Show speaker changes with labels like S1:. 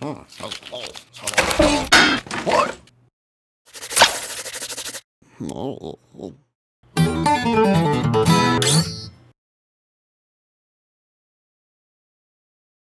S1: Hmm. Oh. oh, oh. oh